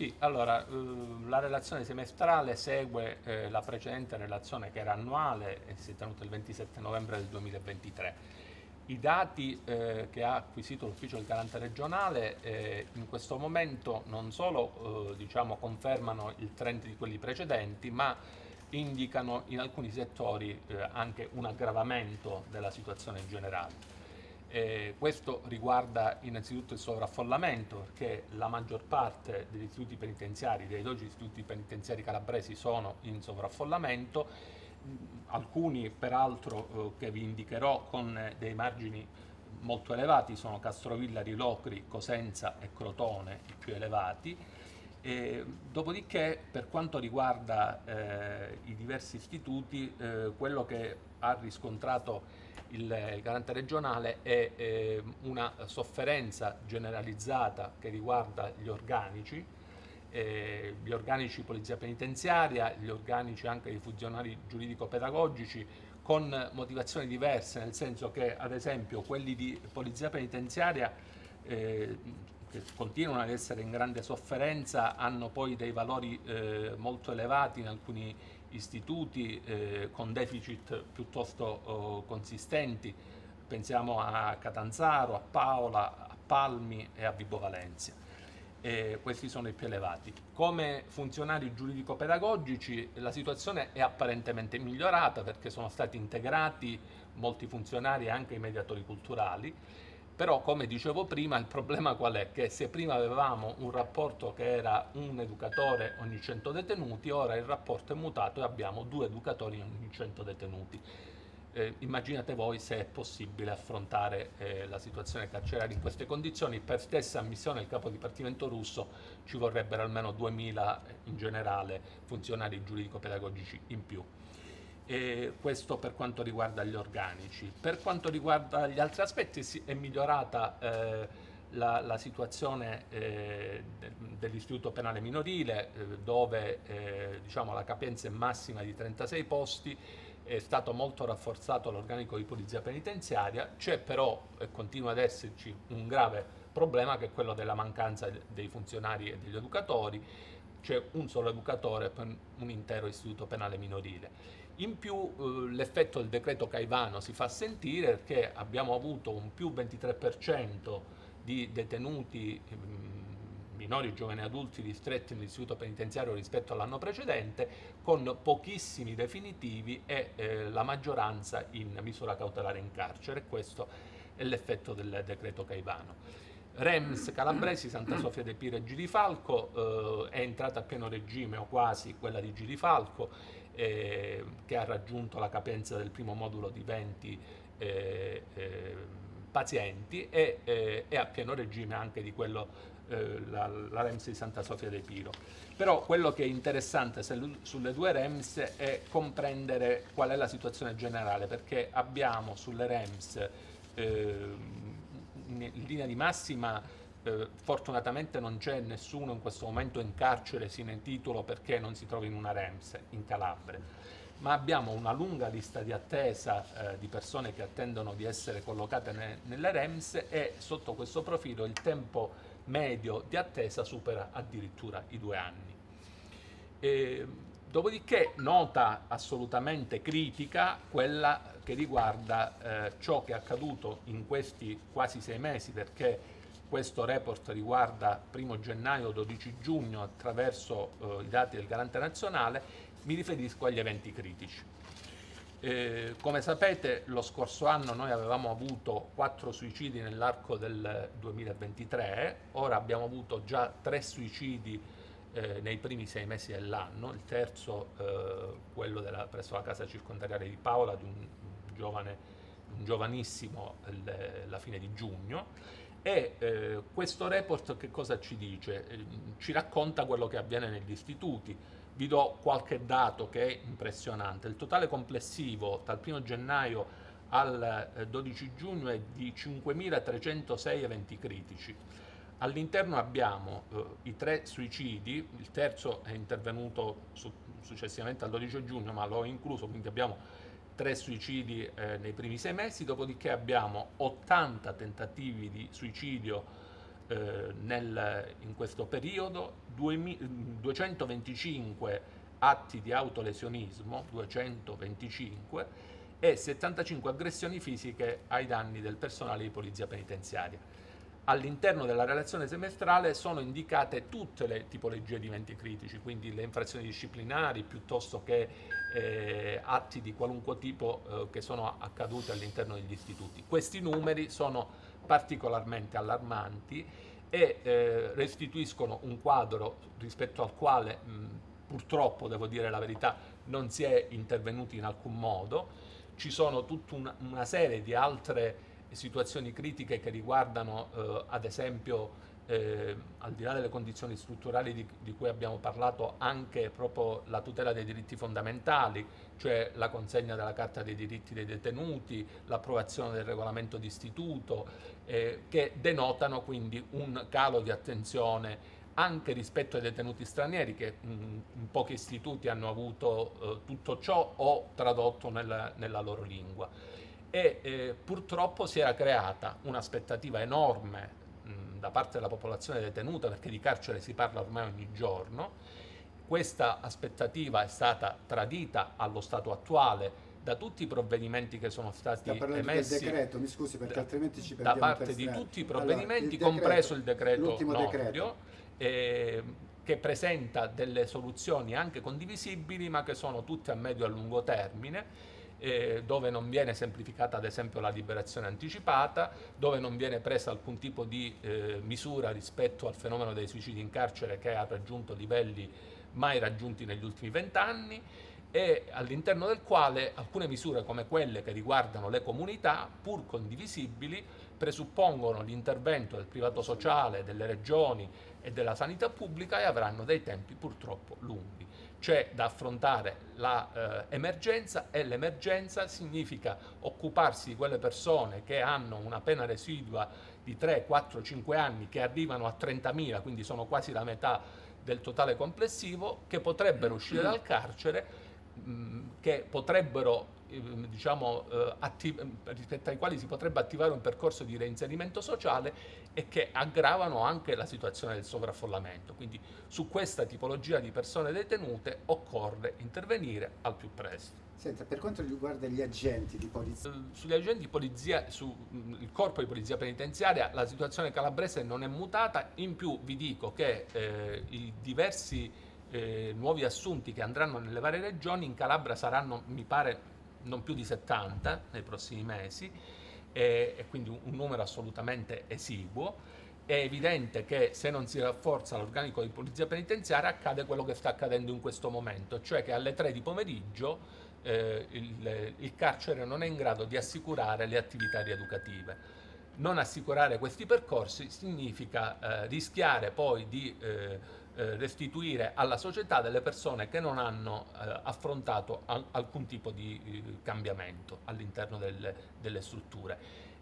Sì, allora eh, la relazione semestrale segue eh, la precedente relazione che era annuale e si è tenuta il 27 novembre del 2023. I dati eh, che ha acquisito l'ufficio del garante regionale eh, in questo momento non solo eh, diciamo, confermano il trend di quelli precedenti, ma indicano in alcuni settori eh, anche un aggravamento della situazione generale. Eh, questo riguarda innanzitutto il sovraffollamento perché la maggior parte degli istituti penitenziari, dei 12 istituti penitenziari calabresi sono in sovraffollamento, alcuni peraltro eh, che vi indicherò con dei margini molto elevati sono Castrovillari, Locri, Cosenza e Crotone i più elevati. E, dopodiché per quanto riguarda eh, i diversi istituti, eh, quello che ha riscontrato il, il garante regionale è eh, una sofferenza generalizzata che riguarda gli organici, eh, gli organici polizia penitenziaria, gli organici anche dei funzionari giuridico-pedagogici con motivazioni diverse, nel senso che ad esempio quelli di polizia penitenziaria eh, che continuano ad essere in grande sofferenza hanno poi dei valori eh, molto elevati in alcuni istituti eh, con deficit piuttosto oh, consistenti, pensiamo a Catanzaro, a Paola, a Palmi e a Vibo Valencia. E questi sono i più elevati. Come funzionari giuridico-pedagogici la situazione è apparentemente migliorata perché sono stati integrati molti funzionari e anche i mediatori culturali però come dicevo prima il problema qual è? Che se prima avevamo un rapporto che era un educatore ogni 100 detenuti, ora il rapporto è mutato e abbiamo due educatori ogni 100 detenuti. Eh, immaginate voi se è possibile affrontare eh, la situazione carceraria in queste condizioni. Per stessa ammissione il capo dipartimento russo ci vorrebbero almeno 2000 in generale funzionari giuridico-pedagogici in più e questo per quanto riguarda gli organici. Per quanto riguarda gli altri aspetti è migliorata eh, la, la, situazione eh, dell'istituto penale minorile eh, dove eh, diciamo, la capienza è massima di 36 posti, è stato molto rafforzato l'organico di polizia penitenziaria, c'è però e continua ad esserci un grave problema che è quello della mancanza dei funzionari e degli educatori, c'è un solo educatore per un intero istituto penale minorile. In più eh, l'effetto del decreto Caivano si fa sentire perché abbiamo avuto un più 23% di detenuti mm, minori, giovani adulti ristretti nell'istituto penitenziario rispetto all'anno precedente, con pochissimi definitivi e eh, la maggioranza in misura cautelare in carcere. Questo è l'effetto del decreto Caivano. Rems Calabresi, Santa Sofia de Pira e Girifalco, eh, è entrata a pieno regime o quasi quella di Girifalco eh, che ha raggiunto la capienza del primo modulo di 20 eh, eh, pazienti e è eh, a pieno regime anche di quello eh, la, la, REMS di Santa Sofia de Piro. Però quello che è interessante sulle due REMS è comprendere qual è la situazione generale, perché abbiamo sulle REMS in linea di massima eh, fortunatamente non c'è nessuno in questo momento in carcere sine titolo perché non si trova in una REMS in Calabria, ma abbiamo una lunga lista di attesa eh, di persone che attendono di essere collocate ne, nelle REMS e sotto questo profilo il tempo medio di attesa supera addirittura i due anni. E, dopodiché nota assolutamente critica quella che riguarda eh, ciò che è accaduto in questi quasi sei mesi perché questo report riguarda 1 gennaio 12 giugno attraverso eh, i dati del garante nazionale, mi riferisco agli eventi critici. Eh, come sapete lo scorso anno noi avevamo avuto 4 suicidi nell'arco del 2023, ora abbiamo avuto già 3 suicidi eh, nei primi 6 mesi dell'anno, il terzo eh, quello della, presso la casa circondariale di Paola di un, giovane, un giovanissimo la fine di giugno e eh, questo report che cosa ci dice? Eh, ci racconta quello che avviene negli istituti. Vi do qualche dato che è impressionante. Il totale complessivo dal 1 gennaio al 12 eh, giugno è di 5.306 eventi critici. All'interno abbiamo eh, i tre suicidi, il terzo è intervenuto su, successivamente al 12 giugno, ma l'ho incluso, quindi abbiamo tre suicidi eh, nei primi sei mesi, dopodiché abbiamo 80 tentativi di suicidio eh, nel, in questo periodo 225 atti di autolesionismo, 225, e 75 aggressioni fisiche ai danni del personale di polizia penitenziaria. All'interno della relazione semestrale sono indicate tutte le tipologie di eventi critici, quindi le infrazioni disciplinari piuttosto che eh, atti di qualunque tipo eh, che sono accaduti all'interno degli istituti. Questi numeri sono particolarmente allarmanti e eh, restituiscono un quadro rispetto al quale mh, purtroppo, devo dire la verità, non si è intervenuti in alcun modo. Ci sono tutta una, una serie di altre situazioni critiche che riguardano eh, ad esempio eh, al di là delle condizioni strutturali di, di, cui abbiamo parlato, anche proprio la tutela dei diritti fondamentali, cioè la consegna della Carta dei diritti dei detenuti, l'approvazione del regolamento d'istituto, eh, che denotano quindi un calo di attenzione anche rispetto ai detenuti stranieri che mh, in pochi istituti hanno avuto eh, tutto ciò o tradotto nella, nella loro lingua. E eh, purtroppo si era creata un'aspettativa enorme da parte della popolazione detenuta, perché di carcere si parla ormai ogni giorno. Questa aspettativa è stata tradita allo stato attuale da tutti i provvedimenti che sono stati emessi decreto, scusi da, altrimenti ci da parte di tutti i provvedimenti, allora, compreso il decreto Nordio, eh, che presenta delle soluzioni anche condivisibili, ma che sono tutte a medio e a lungo termine eh, dove non viene semplificata ad esempio la liberazione anticipata, dove non viene presa alcun tipo di eh, misura rispetto al fenomeno dei suicidi in carcere che ha raggiunto livelli mai raggiunti negli ultimi vent'anni e all'interno del quale alcune misure come quelle che riguardano le comunità, pur condivisibili, presuppongono l'intervento del privato sociale, delle regioni e della sanità pubblica e avranno dei tempi purtroppo lunghi c'è da affrontare l'emergenza eh, e l'emergenza significa occuparsi di quelle persone che hanno una pena residua di 3, 4, 5 anni che arrivano a 30.000, quindi sono quasi la metà del totale complessivo, che potrebbero uscire dal carcere, mh, mm, che potrebbero diciamo, eh, rispetto ai quali si potrebbe attivare un percorso di reinserimento sociale e che aggravano anche la situazione del sovraffollamento. Quindi su questa tipologia di persone detenute occorre intervenire al più presto. Senta, per quanto riguarda gli agenti di polizia? Eh, sugli agenti di polizia, sul corpo di polizia penitenziaria, la situazione calabrese non è mutata, in più vi dico che eh, i diversi eh, nuovi assunti che andranno nelle varie regioni in Calabria saranno, mi pare, non più di 70 nei prossimi mesi, e, e quindi un, numero assolutamente esiguo. È evidente che se non si rafforza l'organico di polizia penitenziaria accade quello che sta accadendo in questo momento, cioè che alle 3 di pomeriggio eh, il, il, carcere non è in grado di assicurare le attività rieducative. Non assicurare questi percorsi significa eh, rischiare poi di eh, eh, restituire alla società delle persone che non hanno eh, affrontato al alcun tipo di eh, cambiamento all'interno del, delle strutture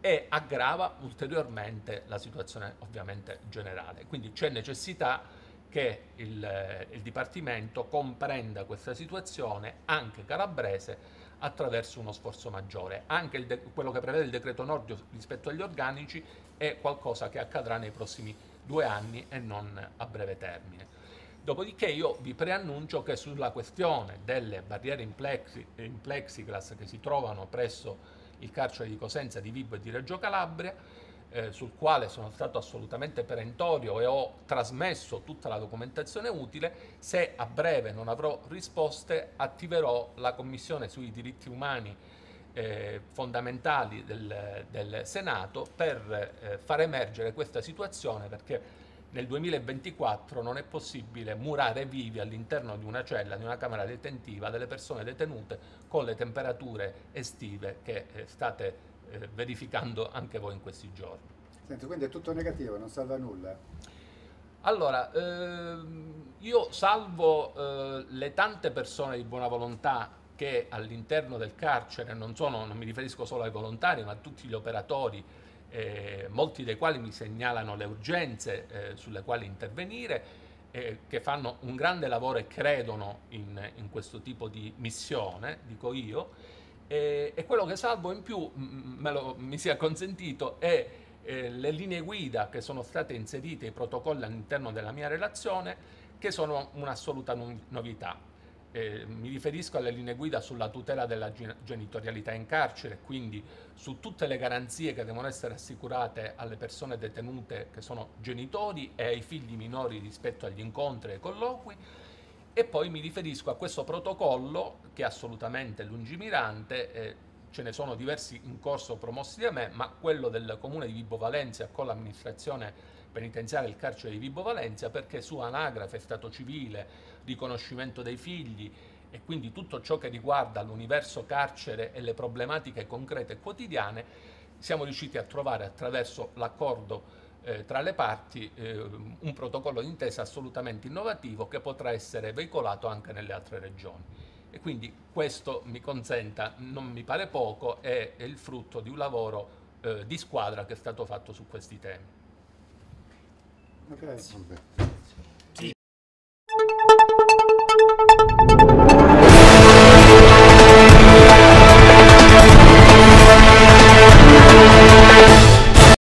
e aggrava ulteriormente la situazione ovviamente generale. Quindi c'è necessità che il, il, Dipartimento comprenda questa situazione anche calabrese attraverso uno sforzo maggiore. Anche quello che prevede il decreto Nordio rispetto agli organici è qualcosa che accadrà nei prossimi due anni e non a breve termine. Dopodiché io vi preannuncio che sulla questione delle barriere in, plexi, in plexiglass che si trovano presso il carcere di Cosenza, di Vibo e di Reggio Calabria, eh, sul quale sono stato assolutamente perentorio e ho trasmesso tutta la documentazione utile, se a breve non avrò risposte attiverò la Commissione sui diritti umani eh, fondamentali del, del, Senato per eh, far emergere questa situazione perché nel 2024 non è possibile murare vivi all'interno di una cella, di una camera detentiva, delle persone detenute con le temperature estive che eh, state eh, verificando anche voi in questi giorni. Senti, quindi è tutto negativo, non salva nulla? Allora, ehm, io salvo eh, le tante persone di buona volontà che all'interno del carcere non sono, non mi riferisco solo ai volontari, ma a tutti gli operatori, eh, molti dei quali mi segnalano le urgenze eh, sulle quali intervenire, eh, che fanno un grande lavoro e credono in, in questo tipo di missione, dico io, e quello che salvo in più, lo, mi sia consentito, è eh, le linee guida che sono state inserite, i protocolli all'interno della mia relazione, che sono un'assoluta novità. Eh, mi riferisco alle linee guida sulla tutela della genitorialità in carcere, quindi su tutte le garanzie che devono essere assicurate alle persone detenute che sono genitori e ai figli minori rispetto agli incontri e ai colloqui. E poi mi riferisco a questo protocollo che è assolutamente lungimirante, eh, ce ne sono diversi in corso promossi da me, ma quello del comune di Vibo Valencia con l'amministrazione penitenziaria del carcere di Vibo Valencia perché su anagrafe, stato civile, riconoscimento dei figli e quindi tutto ciò che riguarda l'universo carcere e le problematiche concrete e quotidiane siamo riusciti a trovare attraverso l'accordo eh, tra le parti eh, un protocollo d'intesa assolutamente innovativo che potrà essere veicolato anche nelle altre regioni e quindi questo mi consenta, non mi pare poco, è, è il frutto di un lavoro eh, di squadra che è stato fatto su questi temi. Grazie.